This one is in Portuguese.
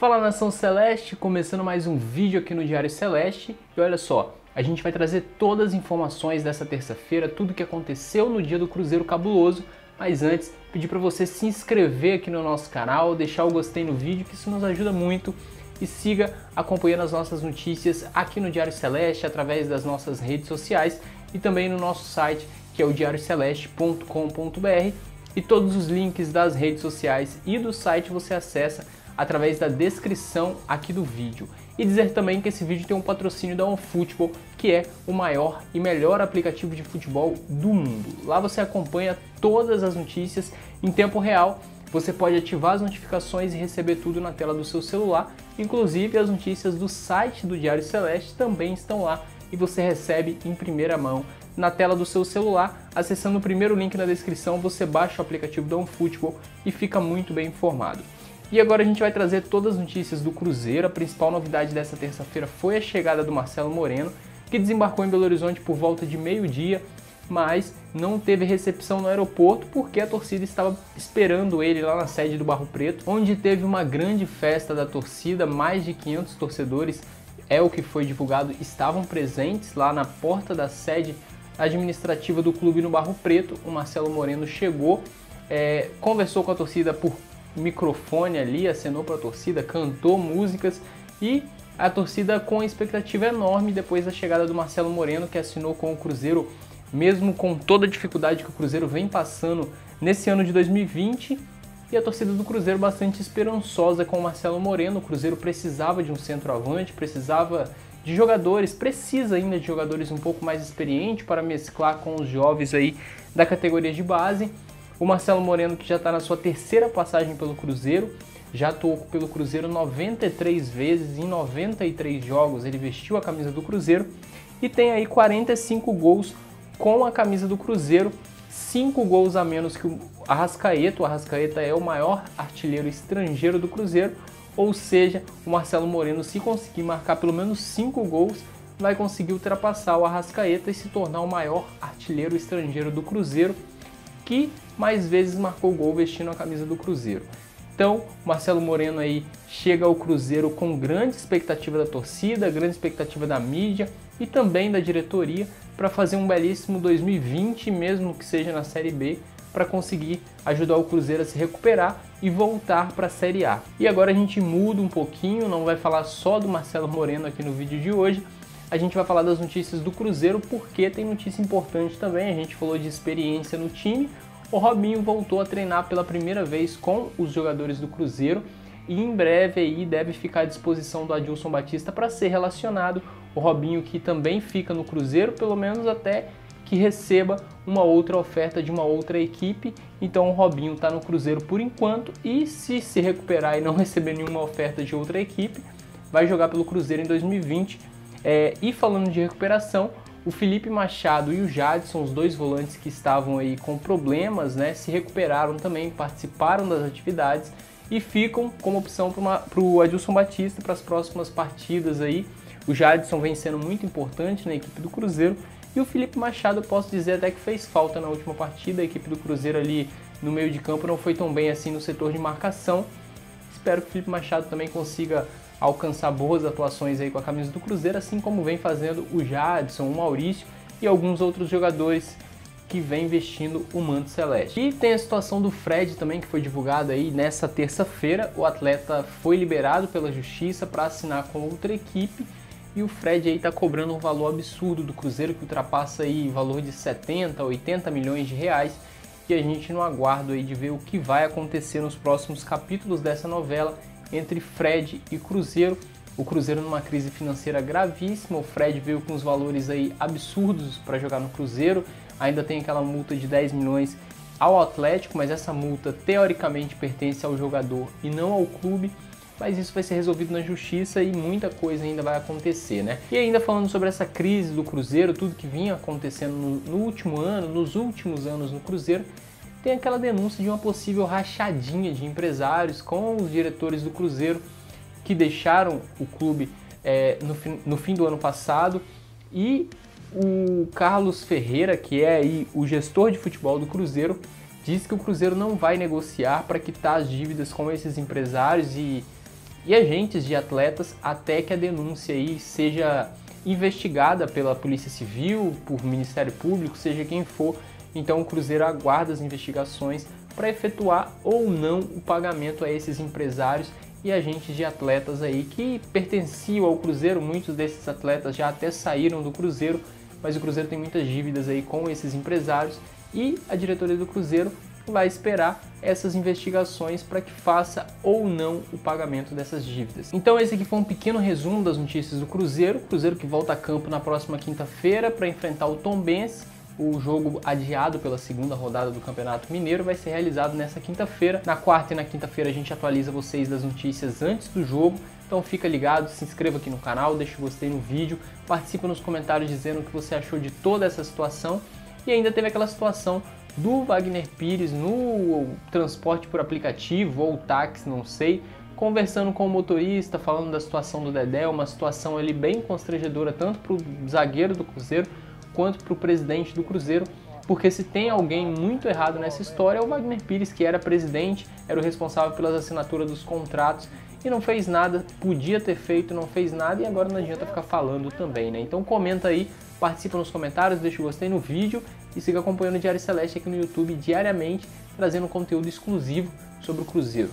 Fala Nação Celeste, começando mais um vídeo aqui no Diário Celeste. E olha só, a gente vai trazer todas as informações dessa terça-feira, tudo que aconteceu no dia do Cruzeiro Cabuloso. Mas antes, pedir para você se inscrever aqui no nosso canal, deixar o gostei no vídeo, que isso nos ajuda muito. E siga acompanhando as nossas notícias aqui no Diário Celeste, através das nossas redes sociais e também no nosso site, que é o diarioceleste.com.br. E todos os links das redes sociais e do site você acessa através da descrição aqui do vídeo. E dizer também que esse vídeo tem um patrocínio da OneFootball, que é o maior e melhor aplicativo de futebol do mundo. Lá você acompanha todas as notícias em tempo real. Você pode ativar as notificações e receber tudo na tela do seu celular. Inclusive as notícias do site do Diário Celeste também estão lá e você recebe em primeira mão na tela do seu celular. Acessando o primeiro link na descrição, você baixa o aplicativo da OneFootball e fica muito bem informado. E agora a gente vai trazer todas as notícias do Cruzeiro. A principal novidade dessa terça-feira foi a chegada do Marcelo Moreno, que desembarcou em Belo Horizonte por volta de meio-dia, mas não teve recepção no aeroporto porque a torcida estava esperando ele lá na sede do Barro Preto, onde teve uma grande festa da torcida, mais de 500 torcedores, é o que foi divulgado, estavam presentes lá na porta da sede administrativa do clube no Barro Preto. O Marcelo Moreno chegou, é, conversou com a torcida por microfone ali, acenou para a torcida, cantou músicas e a torcida com expectativa enorme depois da chegada do Marcelo Moreno, que assinou com o Cruzeiro, mesmo com toda a dificuldade que o Cruzeiro vem passando nesse ano de 2020. E a torcida do Cruzeiro bastante esperançosa com o Marcelo Moreno. O Cruzeiro precisava de um centroavante, precisava de jogadores, precisa ainda de jogadores um pouco mais experientes para mesclar com os jovens aí da categoria de base. O Marcelo Moreno, que já está na sua terceira passagem pelo Cruzeiro, já atuou pelo Cruzeiro 93 vezes em 93 jogos. Ele vestiu a camisa do Cruzeiro e tem aí 45 gols com a camisa do Cruzeiro, 5 gols a menos que o Arrascaeta. O Arrascaeta é o maior artilheiro estrangeiro do Cruzeiro, ou seja, o Marcelo Moreno, se conseguir marcar pelo menos 5 gols, vai conseguir ultrapassar o Arrascaeta e se tornar o maior artilheiro estrangeiro do Cruzeiro que mais vezes marcou gol vestindo a camisa do Cruzeiro. Então, Marcelo Moreno aí chega ao Cruzeiro com grande expectativa da torcida, grande expectativa da mídia e também da diretoria para fazer um belíssimo 2020, mesmo que seja na Série B, para conseguir ajudar o Cruzeiro a se recuperar e voltar para a Série A. E agora a gente muda um pouquinho, não vai falar só do Marcelo Moreno aqui no vídeo de hoje, a gente vai falar das notícias do Cruzeiro porque tem notícia importante também. A gente falou de experiência no time. O Robinho voltou a treinar pela primeira vez com os jogadores do Cruzeiro e em breve aí deve ficar à disposição do Adilson Batista para ser relacionado. O Robinho que também fica no Cruzeiro, pelo menos até que receba uma outra oferta de uma outra equipe. Então o Robinho está no Cruzeiro por enquanto e se se recuperar e não receber nenhuma oferta de outra equipe, vai jogar pelo Cruzeiro em 2020 é, e falando de recuperação, o Felipe Machado e o Jadson, os dois volantes que estavam aí com problemas, né, se recuperaram também, participaram das atividades e ficam como opção para o Adilson Batista para as próximas partidas aí. O Jadson vem sendo muito importante na equipe do Cruzeiro e o Felipe Machado, posso dizer até que fez falta na última partida. A equipe do Cruzeiro ali no meio de campo não foi tão bem assim no setor de marcação. Espero que o Felipe Machado também consiga alcançar boas atuações aí com a camisa do Cruzeiro, assim como vem fazendo o Jadson, o Maurício e alguns outros jogadores que vem vestindo o manto celeste. E tem a situação do Fred também, que foi divulgada aí nessa terça-feira. O atleta foi liberado pela justiça para assinar com outra equipe e o Fred aí está cobrando um valor absurdo do Cruzeiro, que ultrapassa aí valor de 70, 80 milhões de reais. E a gente não aguarda aí de ver o que vai acontecer nos próximos capítulos dessa novela entre Fred e Cruzeiro. O Cruzeiro numa crise financeira gravíssima, o Fred veio com os valores aí absurdos para jogar no Cruzeiro, ainda tem aquela multa de 10 milhões ao Atlético, mas essa multa teoricamente pertence ao jogador e não ao clube. Mas isso vai ser resolvido na justiça e muita coisa ainda vai acontecer, né? E ainda falando sobre essa crise do Cruzeiro, tudo que vinha acontecendo no, no último ano, nos últimos anos no Cruzeiro, tem aquela denúncia de uma possível rachadinha de empresários com os diretores do Cruzeiro que deixaram o clube é, no, fim, no fim do ano passado e o Carlos Ferreira, que é aí o gestor de futebol do Cruzeiro, diz que o Cruzeiro não vai negociar para quitar as dívidas com esses empresários e e agentes de atletas até que a denúncia aí seja investigada pela Polícia Civil, por Ministério Público, seja quem for. Então o Cruzeiro aguarda as investigações para efetuar ou não o pagamento a esses empresários e agentes de atletas aí que pertenciam ao Cruzeiro. Muitos desses atletas já até saíram do Cruzeiro, mas o Cruzeiro tem muitas dívidas aí com esses empresários e a diretoria do Cruzeiro vai esperar essas investigações para que faça ou não o pagamento dessas dívidas. Então esse aqui foi um pequeno resumo das notícias do Cruzeiro, Cruzeiro que volta a campo na próxima quinta-feira para enfrentar o Tombense. O jogo adiado pela segunda rodada do Campeonato Mineiro vai ser realizado nessa quinta-feira. Na quarta e na quinta-feira a gente atualiza vocês das notícias antes do jogo. Então fica ligado, se inscreva aqui no canal, deixa o gostei no vídeo, participa nos comentários dizendo o que você achou de toda essa situação. E ainda teve aquela situação do Wagner Pires no transporte por aplicativo ou táxi, não sei, conversando com o motorista, falando da situação do Dedé, uma situação ali bem constrangedora tanto para o zagueiro do Cruzeiro quanto para o presidente do Cruzeiro, porque se tem alguém muito errado nessa história é o Wagner Pires, que era presidente, era o responsável pelas assinaturas dos contratos e não fez nada, podia ter feito, não fez nada e agora não adianta ficar falando também, né? Então comenta aí, participa nos comentários, deixa o gostei no vídeo e siga acompanhando o Diário Celeste aqui no YouTube diariamente, trazendo conteúdo exclusivo sobre o Cruzeiro.